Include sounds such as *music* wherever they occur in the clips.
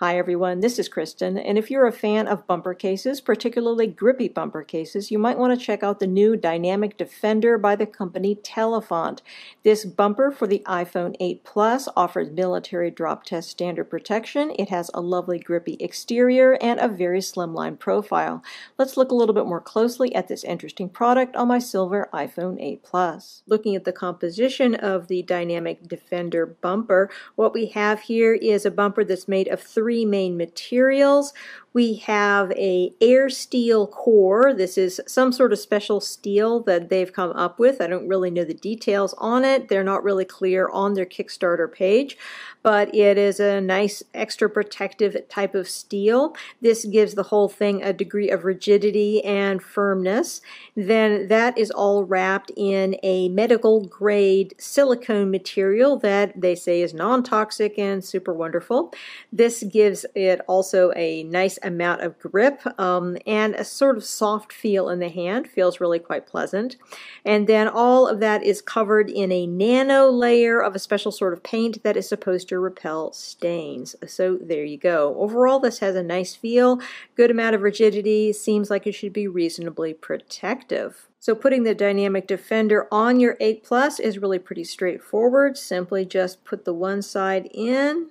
Hi everyone, this is Kristen, and if you're a fan of bumper cases, particularly grippy bumper cases, you might want to check out the new Dynamic Defender by the company Telephant. This bumper for the iPhone 8 Plus offers military drop test standard protection. It has a lovely grippy exterior and a very slimline profile. Let's look a little bit more closely at this interesting product on my silver iPhone 8 Plus. Looking at the composition of the Dynamic Defender bumper, what we have here is a bumper that's made of three three main materials. We have a air steel core. This is some sort of special steel that they've come up with. I don't really know the details on it. They're not really clear on their Kickstarter page, but it is a nice extra protective type of steel. This gives the whole thing a degree of rigidity and firmness. Then that is all wrapped in a medical grade silicone material that they say is non-toxic and super wonderful. This gives it also a nice amount of grip um, and a sort of soft feel in the hand. Feels really quite pleasant. And then all of that is covered in a nano layer of a special sort of paint that is supposed to repel stains. So there you go. Overall, this has a nice feel, good amount of rigidity, seems like it should be reasonably protective. So putting the Dynamic Defender on your 8 Plus is really pretty straightforward. Simply just put the one side in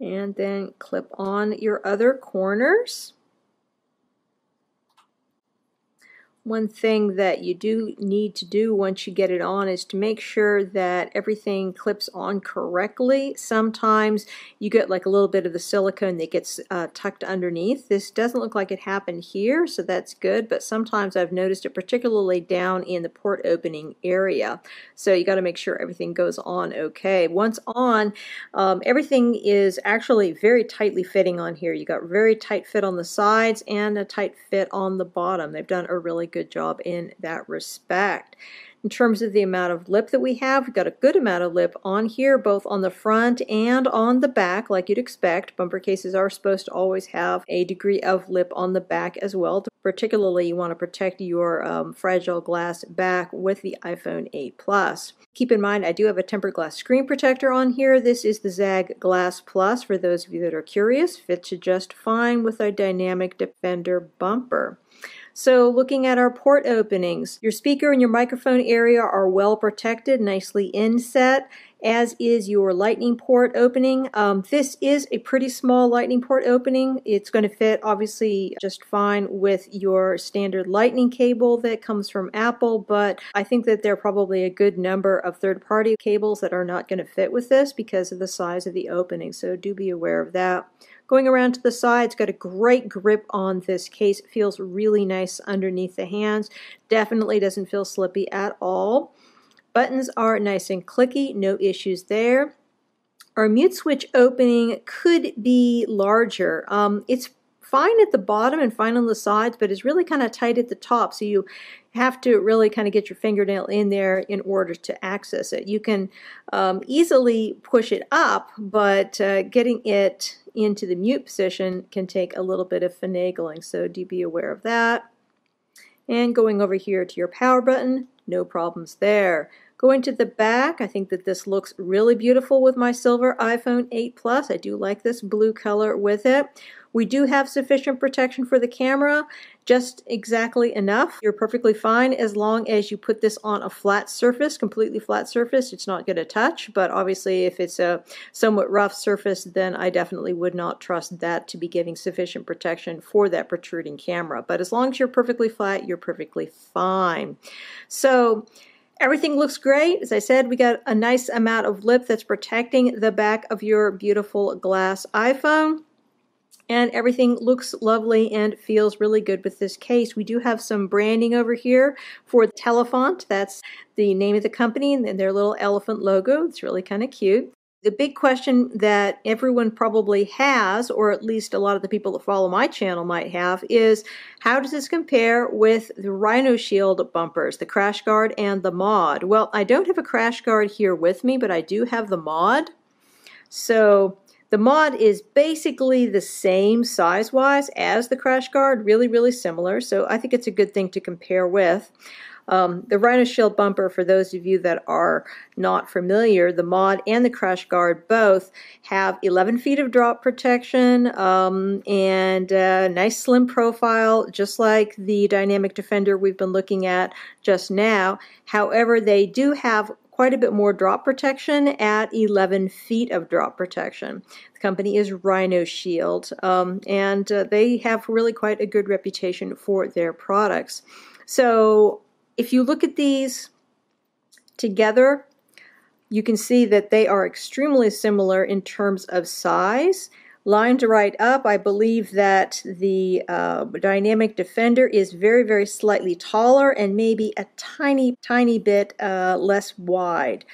and then clip on your other corners. One thing that you do need to do once you get it on is to make sure that everything clips on correctly. Sometimes you get like a little bit of the silicone that gets uh, tucked underneath. This doesn't look like it happened here, so that's good, but sometimes I've noticed it particularly down in the port opening area. So you got to make sure everything goes on okay. Once on, um, everything is actually very tightly fitting on here. You got very tight fit on the sides and a tight fit on the bottom. They've done a really good job in that respect. In terms of the amount of lip that we have, we've got a good amount of lip on here, both on the front and on the back, like you'd expect. Bumper cases are supposed to always have a degree of lip on the back as well. Particularly, you want to protect your um, fragile glass back with the iPhone 8 Plus. Keep in mind, I do have a tempered glass screen protector on here. This is the Zagg Glass Plus, for those of you that are curious. Fits just fine with our Dynamic Defender bumper. So looking at our port openings, your speaker and your microphone area are well protected, nicely inset, as is your lightning port opening. Um, this is a pretty small lightning port opening. It's going to fit obviously just fine with your standard lightning cable that comes from Apple, but I think that there are probably a good number of third-party cables that are not going to fit with this because of the size of the opening, so do be aware of that. Going around to the sides, got a great grip on this case. It feels really nice underneath the hands. Definitely doesn't feel slippy at all. Buttons are nice and clicky, no issues there. Our mute switch opening could be larger. Um, it's fine at the bottom and fine on the sides, but it's really kind of tight at the top. So you have to really kind of get your fingernail in there in order to access it. You can um, easily push it up, but uh, getting it into the mute position can take a little bit of finagling. So do be aware of that. And going over here to your power button, no problems there. Going to the back, I think that this looks really beautiful with my silver iPhone 8 Plus. I do like this blue color with it. We do have sufficient protection for the camera, just exactly enough. You're perfectly fine as long as you put this on a flat surface, completely flat surface. It's not going to touch, but obviously if it's a somewhat rough surface, then I definitely would not trust that to be giving sufficient protection for that protruding camera. But as long as you're perfectly flat, you're perfectly fine. So Everything looks great. As I said, we got a nice amount of lip that's protecting the back of your beautiful glass iPhone and everything looks lovely and feels really good with this case. We do have some branding over here for Telephant. That's the name of the company and their little elephant logo. It's really kind of cute. The big question that everyone probably has, or at least a lot of the people that follow my channel might have, is how does this compare with the Rhino Shield bumpers, the Crash Guard and the Mod? Well, I don't have a Crash Guard here with me, but I do have the Mod. So the mod is basically the same size-wise as the Crash Guard, really, really similar, so I think it's a good thing to compare with. Um, the Rhino Shield bumper, for those of you that are not familiar, the mod and the crash guard both have 11 feet of drop protection um, and a nice slim profile, just like the Dynamic Defender we've been looking at just now. However, they do have quite a bit more drop protection at 11 feet of drop protection. The company is Rhino Shield, um, and uh, they have really quite a good reputation for their products. So if you look at these together, you can see that they are extremely similar in terms of size. Lined right up, I believe that the uh, Dynamic Defender is very, very slightly taller and maybe a tiny, tiny bit uh, less wide.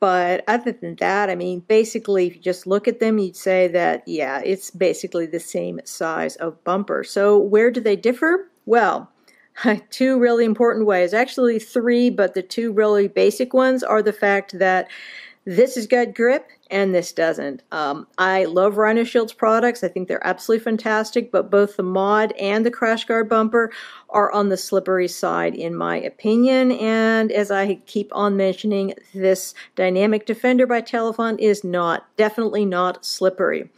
But other than that, I mean, basically, if you just look at them, you'd say that, yeah, it's basically the same size of bumper. So where do they differ? Well, *laughs* two really important ways. Actually, three, but the two really basic ones are the fact that this has got grip and this doesn't. Um, I love Rhino Shield's products. I think they're absolutely fantastic, but both the mod and the crash guard bumper are on the slippery side in my opinion. And as I keep on mentioning, this Dynamic Defender by Telephant is not, definitely not slippery.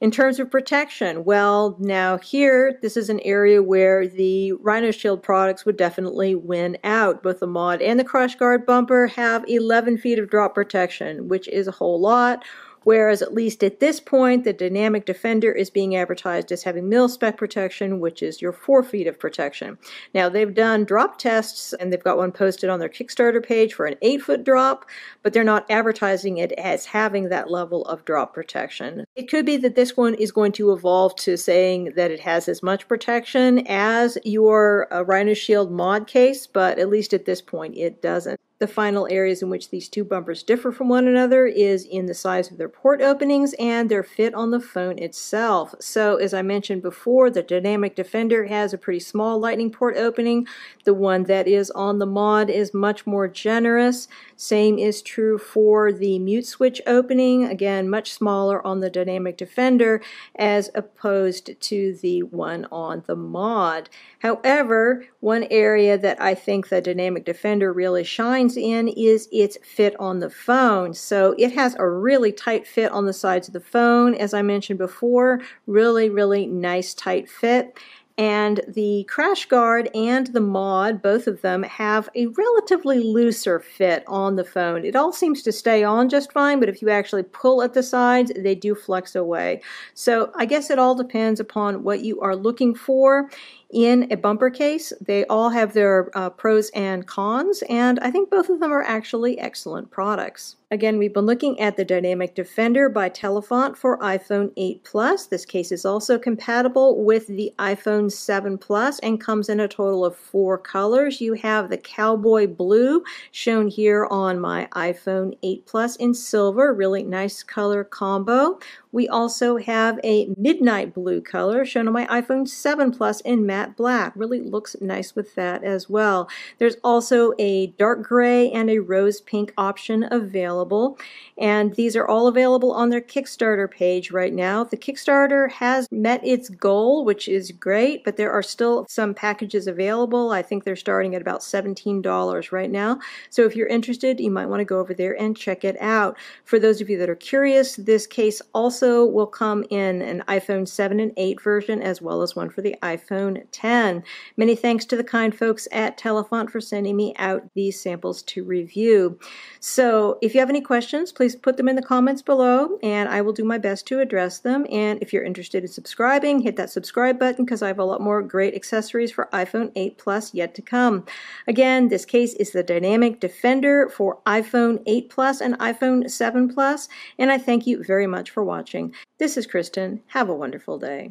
In terms of protection, well, now here, this is an area where the Rhino Shield products would definitely win out. Both the mod and the Crash Guard bumper have 11 feet of drop protection, which is a whole lot whereas at least at this point, the Dynamic Defender is being advertised as having mil-spec protection, which is your four feet of protection. Now, they've done drop tests, and they've got one posted on their Kickstarter page for an eight-foot drop, but they're not advertising it as having that level of drop protection. It could be that this one is going to evolve to saying that it has as much protection as your uh, Rhino Shield mod case, but at least at this point it doesn't. The final areas in which these two bumpers differ from one another is in the size of their port openings and their fit on the phone itself. So as I mentioned before, the Dynamic Defender has a pretty small lightning port opening. The one that is on the mod is much more generous. Same is true for the mute switch opening, again much smaller on the Dynamic Defender as opposed to the one on the mod. However, one area that I think the Dynamic Defender really shines in is its fit on the phone. So it has a really tight fit on the sides of the phone, as I mentioned before, really, really nice tight fit. And the Crash Guard and the Mod, both of them, have a relatively looser fit on the phone. It all seems to stay on just fine, but if you actually pull at the sides, they do flex away. So I guess it all depends upon what you are looking for in a bumper case. They all have their uh, pros and cons, and I think both of them are actually excellent products. Again, we've been looking at the Dynamic Defender by Telephant for iPhone 8 Plus. This case is also compatible with the iPhone 7 Plus and comes in a total of four colors. You have the Cowboy Blue shown here on my iPhone 8 Plus in silver, really nice color combo. We also have a midnight blue color shown on my iPhone 7 Plus in matte black. Really looks nice with that as well. There's also a dark gray and a rose pink option available. And these are all available on their Kickstarter page right now. The Kickstarter has met its goal, which is great, but there are still some packages available. I think they're starting at about $17 right now. So if you're interested, you might want to go over there and check it out. For those of you that are curious, this case also also will come in an iPhone 7 and 8 version as well as one for the iPhone 10. Many thanks to the kind folks at Telephant for sending me out these samples to review. So if you have any questions, please put them in the comments below and I will do my best to address them. And if you're interested in subscribing, hit that subscribe button because I have a lot more great accessories for iPhone 8 Plus yet to come. Again, this case is the Dynamic Defender for iPhone 8 Plus and iPhone 7 Plus, and I thank you very much for watching watching. This is Kristen. Have a wonderful day.